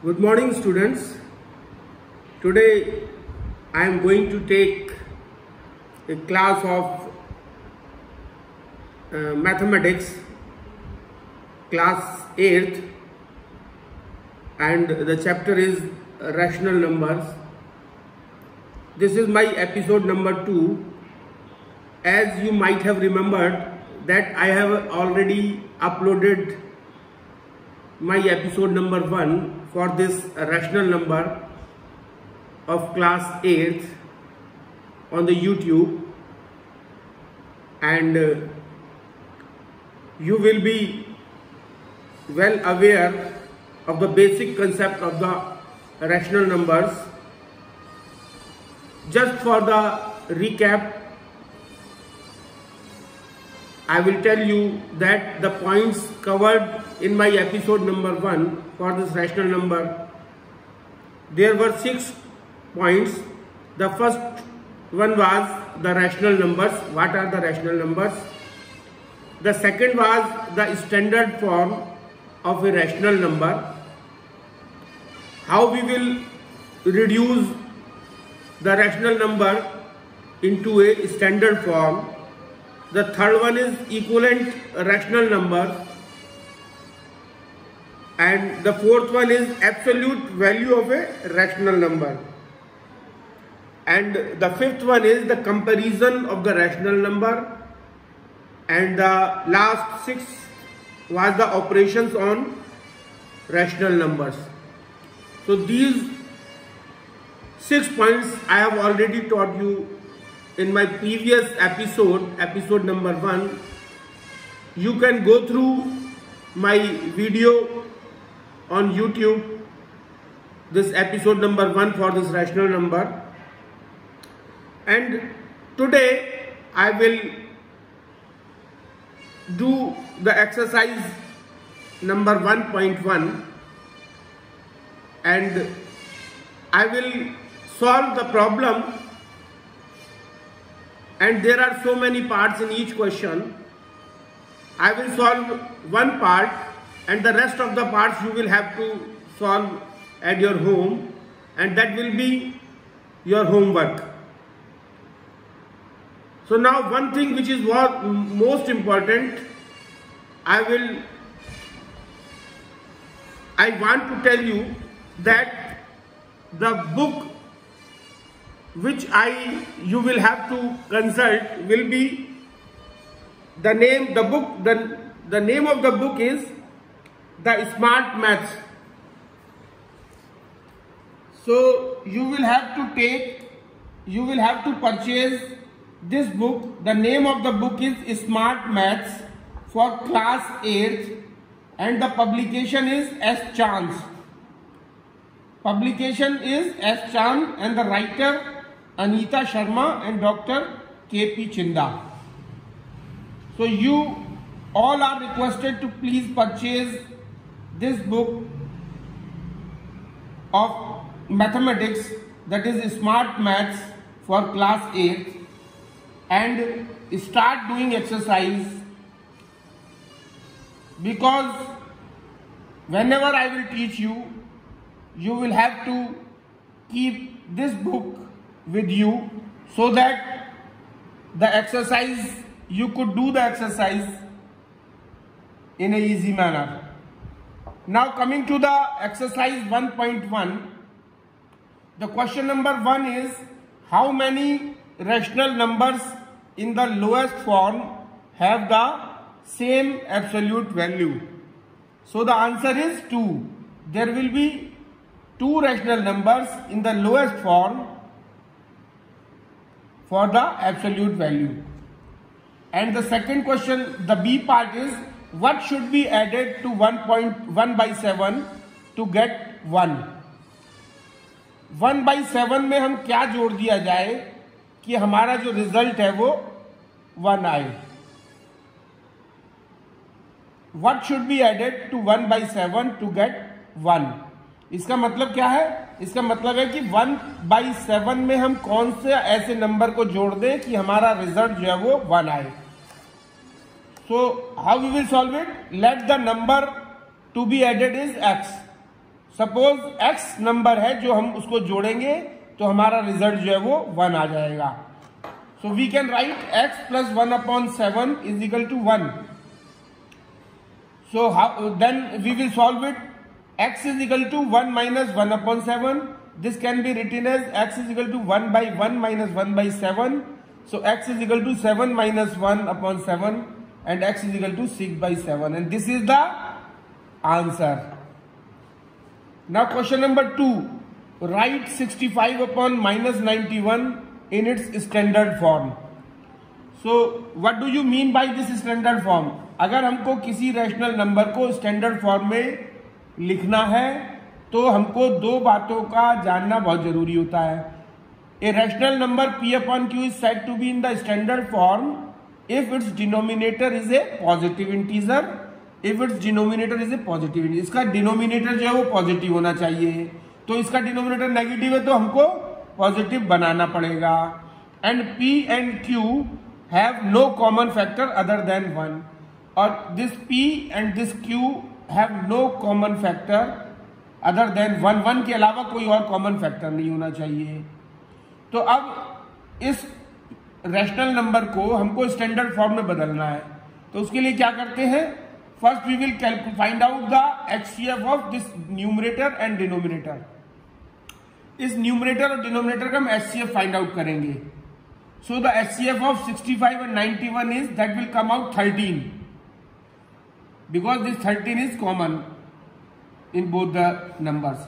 Good morning, students. Today I am going to take a class of uh, mathematics, class 8th, and the chapter is rational numbers. This is my episode number 2. As you might have remembered that I have already uploaded my episode number 1 for this rational number of class 8 on the YouTube and uh, you will be well aware of the basic concept of the rational numbers. Just for the recap, I will tell you that the points covered in my episode number 1 for this rational number, there were 6 points. The first one was the rational numbers. What are the rational numbers? The second was the standard form of a rational number. How we will reduce the rational number into a standard form. The third one is equivalent rational number. And the fourth one is absolute value of a rational number. And the fifth one is the comparison of the rational number. And the last six was the operations on rational numbers. So these six points i have already taught you in my previous episode episode number 1 you can go through my video on youtube. This episode number 1 for this rational number. And today I will do the exercise number 1.1 and I will solve the problem and there are so many parts in each question. I will solve one part and the rest of the parts you will have to solve at your home. And that will be your homework. So now one thing which is most important, I will, I want to tell you that the book which I, you will have to consult will be the name, the book, the, the name of the book is The Smart Maths. So you will have to take, you will have to purchase this book, the name of the book is Smart Maths for class 8 and the publication is S. Chand. Publication is S. Chand and the writer Anita Sharma and Dr. K.P. Chinda. So you all are requested to please purchase this book of mathematics that is Smart Maths for class 8 and start doing exercise because whenever I will teach you, you will have to keep this book with you so that the exercise, you could do the exercise in a easy manner. Now coming to the exercise 1.1, the question number 1 is how many rational numbers in the lowest form have the same absolute value. So the answer is 2. There will be two rational numbers in the lowest form for the absolute value. And the second question, the B part is what should be added to 1.1 by 7 to get 1? 1 by 7 में हम क्या जोड़ दिया जाए कि हमारा जो result है वो वन आए what should be added to one by seven to get one इसका मतलब क्या है इसका मतलब है कि वन बाई सेवन में हम कौन से ऐसे नंबर को जोड़ दें कि हमारा रिज़ल्ट जो है वो वन आए। So how we will solve it let the number to be added is x suppose x number है जो हम उसको जोड़ेंगे तो हमारा रिज़ल्ट जो है वो वन आ जाएगा। So we can write x plus one upon seven is equal to one so how then we will solve it x is equal to 1 minus 1 upon 7 this can be written as x is equal to 1 by 1 minus 1 by 7 so x is equal to 7 minus 1 upon 7 and x is equal to 6 by 7 and this is the answer now question number 2 write 65 upon minus 91 in its standard form so what do you mean by this standard form अगर हमको किसी rational number को standard form में लिखना है तो हमको दो बातों का जानना बहुत ज़रूरी होता है। A rational number p upon q is set to be in the standard form if its denominator is a positive integer if its denominator is a positive इसका डिनोमिनेटर जो है वो पॉजिटिव होना चाहिए। तो इसका डिनोमिनेटर नेगेटिव है तो हमको पॉजिटिव बनाना पड़ेगा। And p and q have no common factor other than one और this p and this q have no common factor other than one one के अलावा कोई और कॉमन फैक्टर नहीं होना चाहिए। तो अब इस रैशनल नंबर को हमको स्टैंडर्ड फॉर्म में बदलना है। तो उसके लिए क्या करते हैं? First we will find out the H C F of this numerator and denominator इस न्यूमरेटर और डिनोमिनेटर का हम H C F find out करेंगे। So the H C F of sixty five and ninety one is that will come out thirteen because this 13 is common in both the numbers.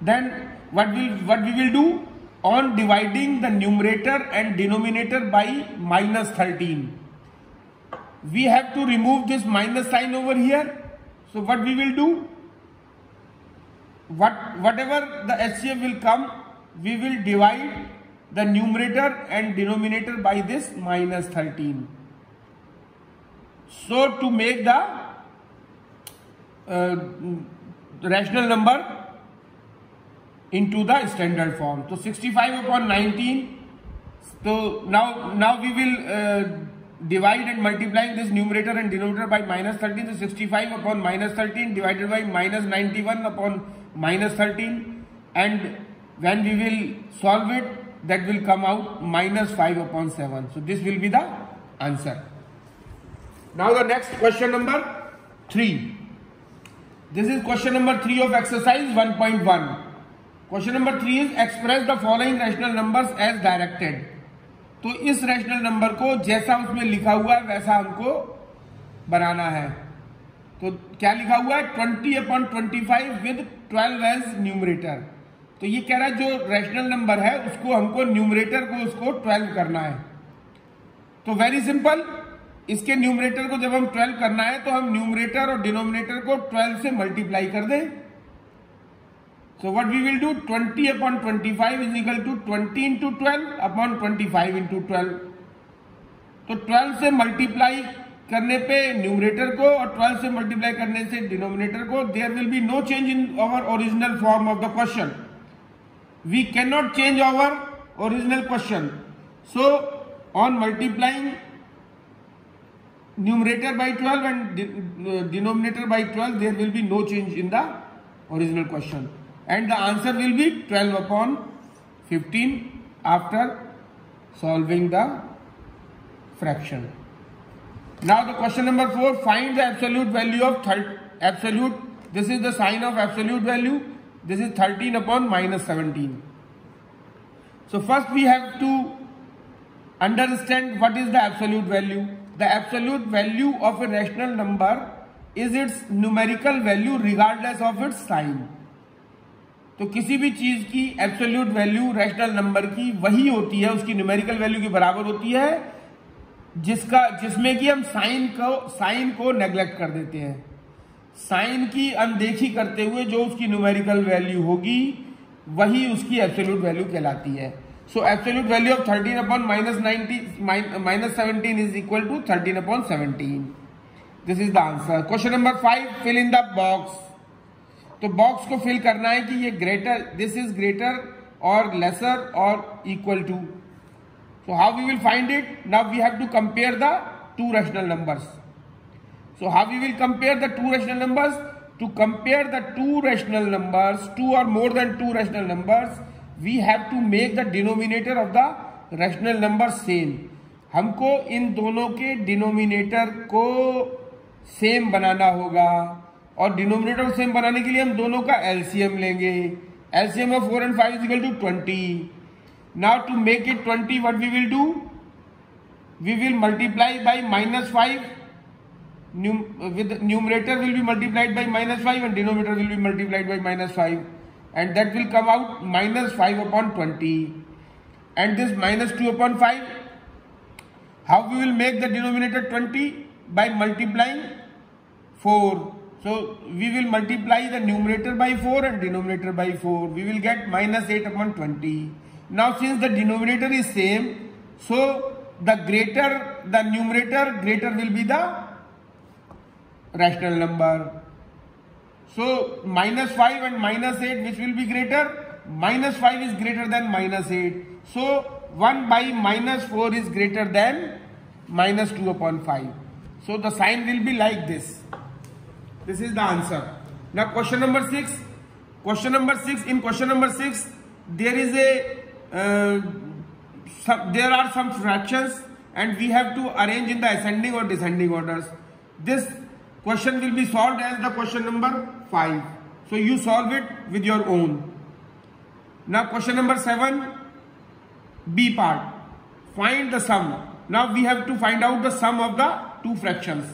Then what will what we will do? On dividing the numerator and denominator by minus 13 we have to remove this minus sign over here. So what we will do? What whatever the HCF will come we will divide the numerator and denominator by this minus 13 so to make the uh, rational number into the standard form. So 65 upon 19. So now now we will uh, divide and multiplying this numerator and denominator by minus 13. So 65 upon minus 13 divided by minus 91 upon minus 13 and when we will solve it that will come out minus 5 upon 7. So this will be the answer. Now the next question number 3. This is question number 3 of exercise 1.1. Question number 3 is express the following rational numbers as directed. तो इस rational number को जैसा उसमें लिखा हुआ है वैसा हमको बनाना है तो क्या लिखा हुआ है twenty upon twenty five with twelve as numerator तो ये कह रहा है जो रैशनल नंबर है उसको हमको न्यूमरेटर को उसको ट्वेल्व करना है तो वेरी सिंपल इसके न्यूमरेटर को जब हम 12 करना है तो हम न्यूमरेटर और डिनोमिनेटर को 12 से मल्टीप्लाई कर दें। So what we will do 20 upon twenty five is equal to twenty into twelve upon twenty five into twelve तो 12 से मल्टीप्लाई करने पे न्यूमरेटर को और 12 से मल्टीप्लाई करने से डिनोमिनेटर को there will be no change in our original form of the question we can not change our original question so on multiplying numerator by 12 and de uh, denominator by 12 there will be no change in the original question and the answer will be 12 upon 15 after solving the fraction. Now the question number 4 find the absolute value of third absolute this is the sign of absolute value this is 13 upon minus 17. So first we have to understand what is the absolute value the absolute value of a rational number is its numerical value regardless of its sign. तो किसी भी चीज़ की absolute value rational number की वही होती है, उसकी numerical value के बराबर होती है, जिसका, जिसमें कि हम साइन को साइन को नेग्लेक्ट कर देते हैं। साइन की अनदेखी करते हुए जो उसकी न्यूमेरिकल वैल्यू होगी, वही उसकी एब्सोल्यूट वैल्यू कहलाती है। So absolute value of 13 upon minus 90 minus 17 is equal to 13 upon 17. This is the answer. Question number 5 fill in the box. तो बॉक्स को फिल करना है कि ये ग्रेटर दिस इज ग्रेटर और लेसर और equal to so how we will find it now we have to compare the two rational numbers so how we will compare the two rational numbers to compare the two rational numbers two or more than two rational numbers we have to make the denominator of the rational number same हमको इन दोनों के denominator को same बनाना होगा और denominator same बनाने के लिए हम दोनों का एलसीएम लेंगे LCM of four and five is equal to twenty now to make it twenty what we will do we will multiply by minus five with numerator will be multiplied by minus 5 and denominator will be multiplied by minus 5 and that will come out minus 5 upon 20 and this minus 2 upon 5 how we will make the denominator 20 by multiplying 4 so we will multiply the numerator by 4 and denominator by 4 we will get minus 8 upon 20 now since the denominator is same so the greater the numerator greater will be the rational number. So minus 5 and minus 8 which will be greater? Minus 5 is greater than minus 8. So 1 by minus 4 is greater than minus 2 upon 5. So the sign will be like this. This is the answer. Now question number 6. Question number 6. In question number 6 there is a uh, some, there are some fractions and we have to arrange in the ascending or descending orders. This question will be solved as the question number 5. So you solve it with your own. Now question number 7, B part. Find the sum. Now we have to find out the sum of the two fractions.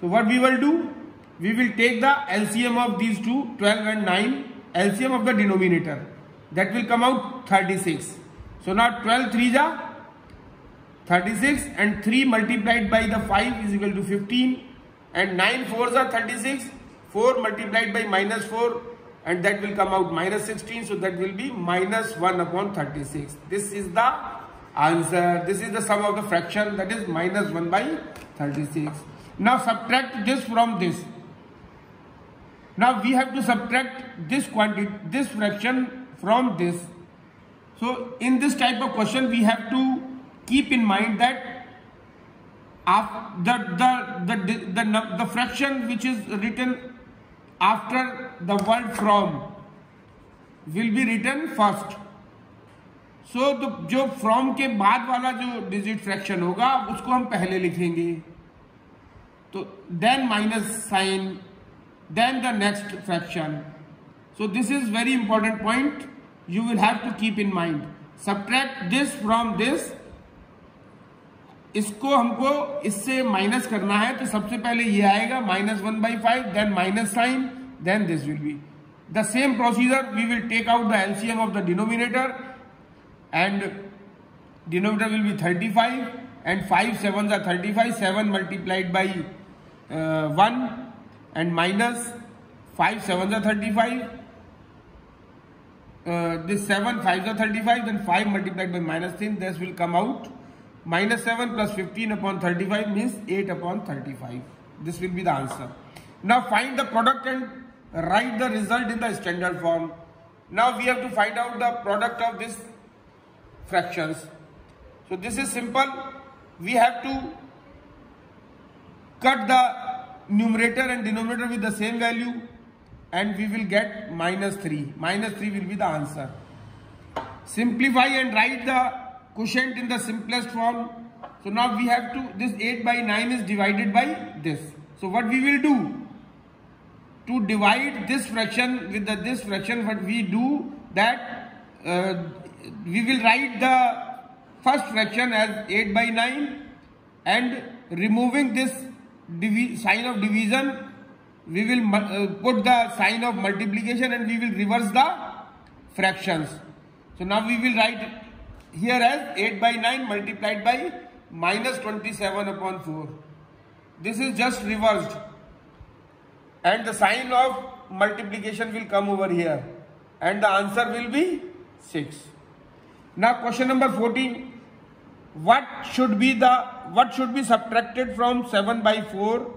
So what we will do? We will take the LCM of these two, 12 and 9, LCM of the denominator. That will come out 36. So now 12 3 are 36 and 3 multiplied by the 5 is equal to 15 and 9 4s are 36 4 multiplied by minus 4 and that will come out minus 16 so that will be minus 1 upon 36 this is the answer. This is the sum of the fraction that is minus 1 by 36 now subtract this from this. Now we have to subtract this quantity this fraction from this. So in this type of question we have to keep in mind that the, the, the, the, the fraction which is written after the word from will be written first. So so, तो जो from के बाद वाला जो digit fraction होगा उसको हम पहले लिखेंगे। तो then minus sign then the next fraction so this is very important point you will have to keep in mind subtract this from this इसको हमको इससे माइनस करना है तो सबसे पहले ये आएगा minus one by five then minus sign then this will be the same procedure we will take out the LCM of the denominator and denominator will be thirty five and five seven are thirty five seven multiplied by one and minus five seven are thirty five this 7 5 are 35 then 5 multiplied by minus 10 this will come out. Minus 7 plus 15 upon 35 means 8 upon 35. This will be the answer. Now find the product and write the result in the standard form. Now we have to find out the product of these fractions. So this is simple. We have to cut the numerator and denominator with the same value and we will get minus 3. Minus 3 will be the answer. Simplify and write the quotient in the simplest form. So now we have to, this 8 by 9 is divided by this. So what we will do? To divide this fraction with the, this fraction, what we do that uh, we will write the first fraction as 8 by 9 and removing this sign of division we will uh, put the sign of multiplication and we will reverse the fractions. So now we will write here as 8 by 9 multiplied by minus 27 upon 4. This is just reversed. And the sign of multiplication will come over here. And the answer will be 6. Now question number 14. What should be the what should be subtracted from 7 by 4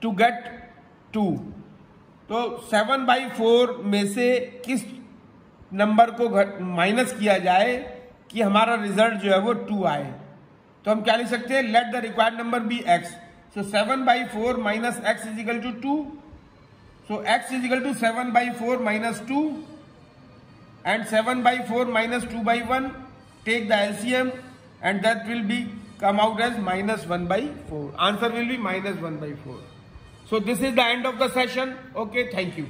to get 2? तो 7 by 4 में से किस number को minus किया जाए कि हमारा result जो है वो टू आए। तो हम क्या लिख सकते हैं? Let the required number be x so seven by four minus x is equal to two so x is equal to seven by four minus two and seven by four minus two by one take the LCM and that will be come out as minus one by four answer will be minus one by four so this is the end of the session okay thank you